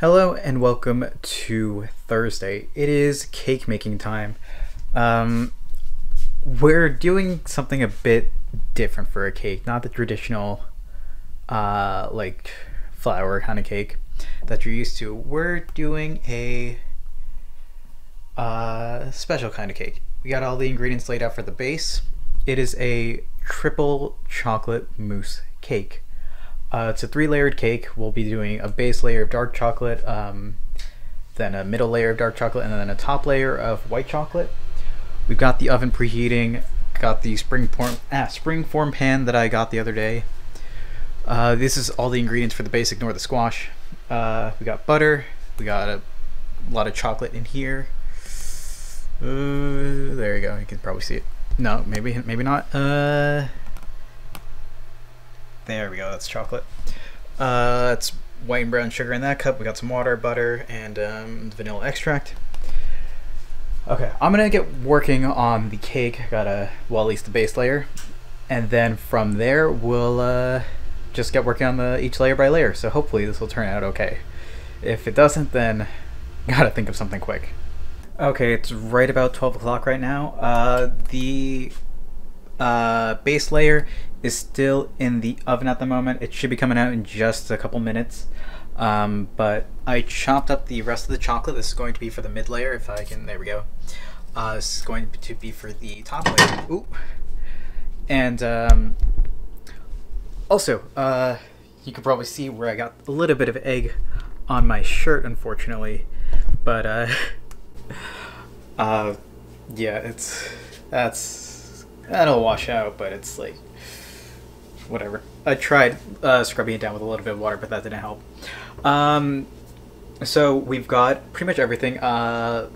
Hello and welcome to Thursday. It is cake making time. Um, we're doing something a bit different for a cake, not the traditional, uh, like flour kind of cake that you're used to. We're doing a uh, special kind of cake. We got all the ingredients laid out for the base. It is a triple chocolate mousse cake. Uh, it's a three layered cake. We'll be doing a base layer of dark chocolate, um, then a middle layer of dark chocolate, and then a top layer of white chocolate. We've got the oven preheating. Got the spring form ah, spring form pan that I got the other day. Uh, this is all the ingredients for the base. Ignore the squash. Uh, we got butter. We got a lot of chocolate in here. Uh, there you go. You can probably see it. No, maybe maybe not. Uh, there we go. That's chocolate. Uh, it's white and brown sugar in that cup. We got some water, butter, and um, vanilla extract. Okay, I'm gonna get working on the cake. I gotta, well, at least the base layer, and then from there we'll uh, just get working on the each layer by layer. So hopefully this will turn out okay. If it doesn't, then gotta think of something quick. Okay, it's right about 12 o'clock right now. Uh, the uh, base layer is still in the oven at the moment. It should be coming out in just a couple minutes. Um, but I chopped up the rest of the chocolate. This is going to be for the mid layer, if I can. There we go. Uh, this is going to be for the top layer. Ooh. And um, also, uh, you can probably see where I got a little bit of egg on my shirt, unfortunately. But uh, uh, yeah, it's that's that'll wash out, but it's like whatever. I tried uh, scrubbing it down with a little bit of water, but that didn't help. Um, so we've got pretty much everything. Uh,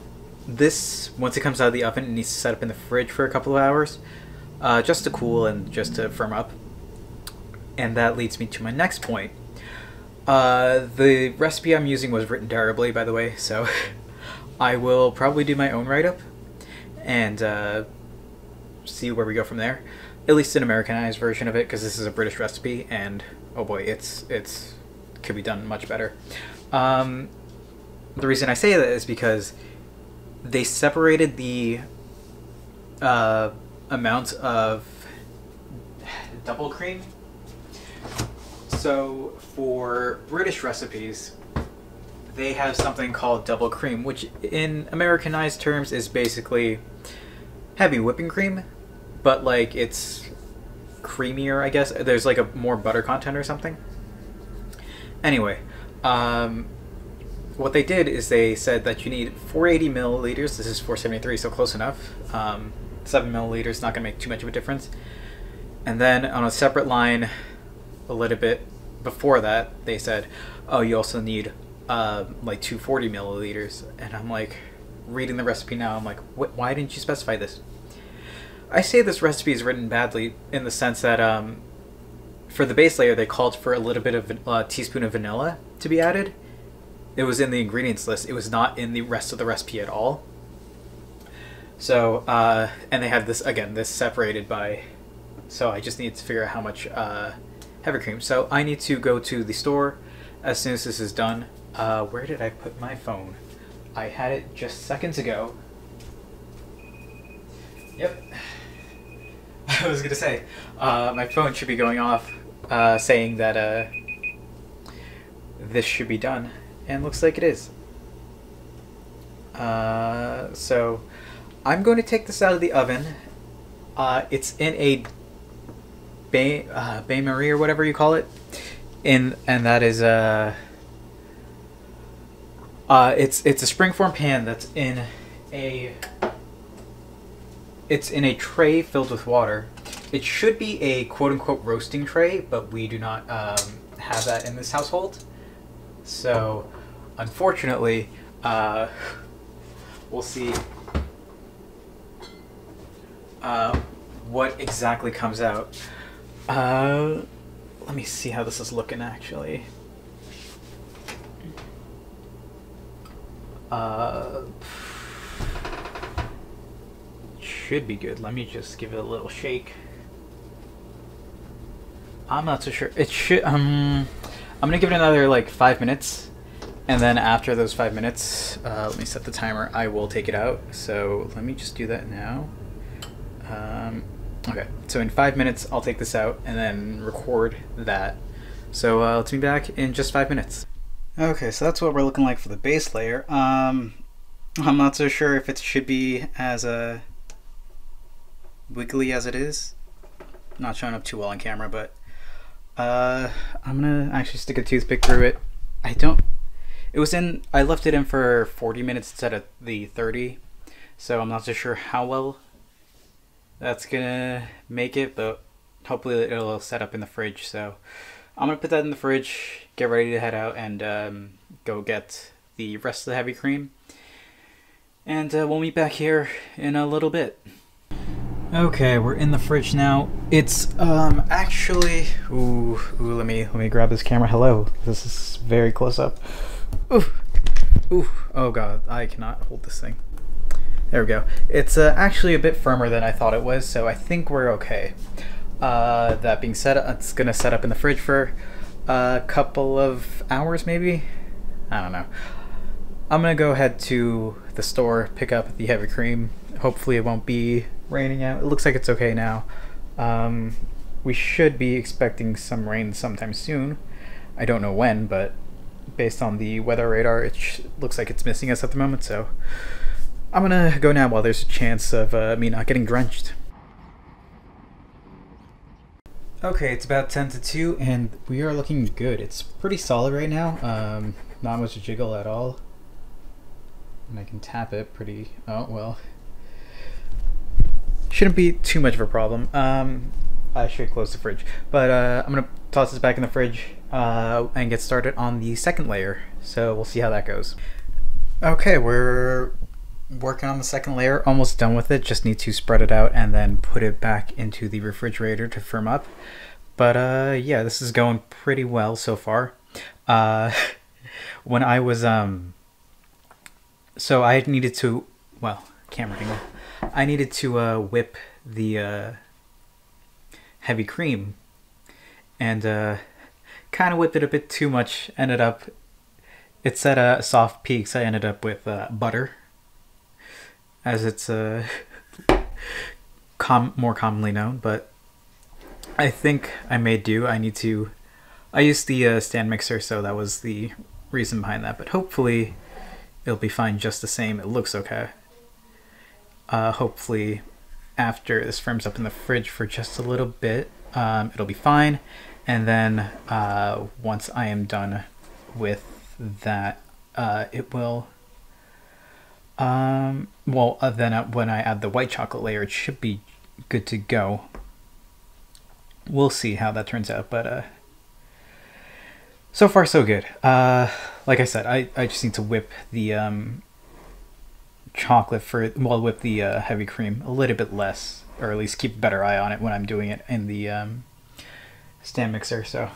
this, once it comes out of the oven, it needs to set up in the fridge for a couple of hours, uh, just to cool and just to firm up. And that leads me to my next point. Uh, the recipe I'm using was written terribly, by the way, so I will probably do my own write-up and uh, see where we go from there at least an Americanized version of it because this is a British recipe and oh boy, it's it's could be done much better. Um, the reason I say that is because they separated the uh, amount of double cream. So for British recipes, they have something called double cream, which in Americanized terms is basically heavy whipping cream but like it's creamier, I guess. There's like a more butter content or something. Anyway, um, what they did is they said that you need 480 milliliters. This is 473, so close enough. Um, 7 milliliters, not going to make too much of a difference. And then on a separate line, a little bit before that, they said, oh, you also need uh, like 240 milliliters. And I'm like, reading the recipe now, I'm like, why didn't you specify this? I say this recipe is written badly in the sense that um, for the base layer they called for a little bit of a uh, teaspoon of vanilla to be added. It was in the ingredients list. It was not in the rest of the recipe at all. So, uh, and they had this again, this separated by. So I just need to figure out how much uh, heavy cream. So I need to go to the store as soon as this is done. Uh, where did I put my phone? I had it just seconds ago. Yep. I was gonna say, uh, my phone should be going off, uh, saying that uh, this should be done, and looks like it is. Uh, so, I'm going to take this out of the oven. Uh, it's in a bain, uh, bain marie or whatever you call it, in and that is uh, it's it's a springform pan that's in a it's in a tray filled with water. It should be a quote unquote roasting tray, but we do not um, have that in this household. So, unfortunately, uh, we'll see uh, what exactly comes out. Uh, let me see how this is looking actually. Uh, should be good. Let me just give it a little shake. I'm not so sure. It should. Um, I'm gonna give it another like five minutes, And then after those five minutes, uh, let me set the timer. I will take it out. So let me just do that now. Um, okay, so in five minutes, I'll take this out and then record that. So uh, let's be back in just five minutes. Okay, so that's what we're looking like for the base layer. Um, I'm not so sure if it should be as uh, wiggly as it is. Not showing up too well on camera, but uh, I'm gonna actually stick a toothpick through it. I don't. It was in. I left it in for 40 minutes instead of the 30, so I'm not so sure how well that's gonna make it, but hopefully it'll set up in the fridge. So I'm gonna put that in the fridge, get ready to head out, and um, go get the rest of the heavy cream. And uh, we'll meet back here in a little bit. Okay, we're in the fridge now. It's um actually ooh ooh let me let me grab this camera. Hello. This is very close up. Ooh. Ooh. Oh god, I cannot hold this thing. There we go. It's uh, actually a bit firmer than I thought it was, so I think we're okay. Uh, that being said, it's gonna set up in the fridge for a couple of hours maybe. I don't know. I'm gonna go ahead to the store, pick up the heavy cream. Hopefully it won't be raining out. It looks like it's okay now. Um, we should be expecting some rain sometime soon. I don't know when, but based on the weather radar, it looks like it's missing us at the moment. So I'm gonna go now while there's a chance of uh, me not getting drenched. Okay, it's about 10 to 2, and we are looking good. It's pretty solid right now. Um, not much jiggle at all. And I can tap it pretty... Oh, well, shouldn't be too much of a problem. Um, I should close the fridge, but uh, I'm gonna toss this back in the fridge uh, and get started on the second layer. So we'll see how that goes. Okay, we're working on the second layer, almost done with it. Just need to spread it out and then put it back into the refrigerator to firm up. But uh, yeah, this is going pretty well so far. Uh, when I was um, so I needed to well, camera angle. I needed to uh, whip the uh, heavy cream and uh, kind of whipped it a bit too much. Ended up, it's at a soft peak, so I ended up with uh, butter as it's uh, com- more commonly known. But I think I may do. I need to. I used the uh, stand mixer, so that was the reason behind that. But hopefully, it'll be fine just the same. It looks okay uh, hopefully after this firms up in the fridge for just a little bit um, it'll be fine. And then uh, once I am done with that uh, it will um, well uh, then uh, when I add the white chocolate layer it should be good to go. We'll see how that turns out but uh, so far so good. Like I said I, I just need to whip the um, chocolate for well with the uh, heavy cream a little bit less or at least keep a better eye on it when I'm doing it in the um, stand mixer. So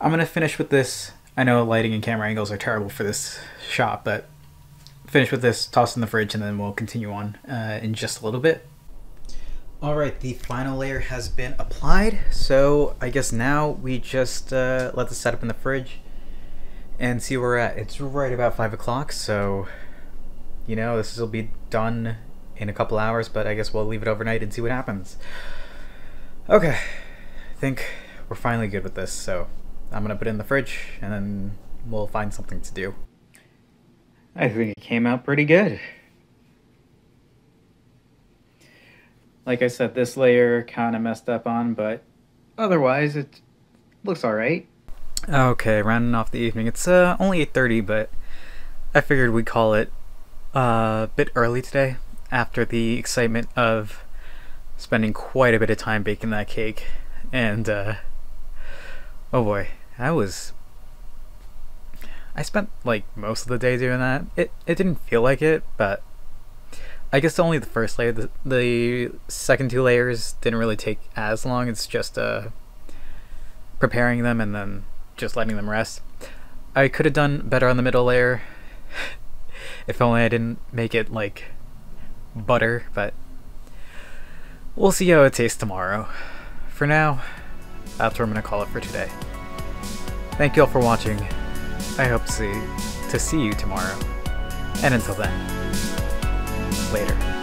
I'm gonna finish with this. I know lighting and camera angles are terrible for this shot but finish with this toss in the fridge and then we'll continue on uh, in just a little bit. Alright, the final layer has been applied, so I guess now we just uh, let this set up in the fridge and see where we're at. It's right about 5 o'clock, so you know, this will be done in a couple hours, but I guess we'll leave it overnight and see what happens. Okay, I think we're finally good with this, so I'm gonna put it in the fridge and then we'll find something to do. I think it came out pretty good. Like I said, this layer kind of messed up on, but otherwise it looks alright. Okay, rounding off the evening. It's uh, only 8.30, but I figured we'd call it a bit early today after the excitement of spending quite a bit of time baking that cake. And, uh, oh boy, I was. I spent like most of the day doing that. It, it didn't feel like it, but I guess only the first layer. The, the second two layers didn't really take as long. It's just uh, preparing them and then just letting them rest. I could have done better on the middle layer. If only I didn't make it like butter, but we'll see how it tastes tomorrow. For now, that's where I'm going to call it for today. Thank you all for watching. I hope to see to see you tomorrow. And until then, later.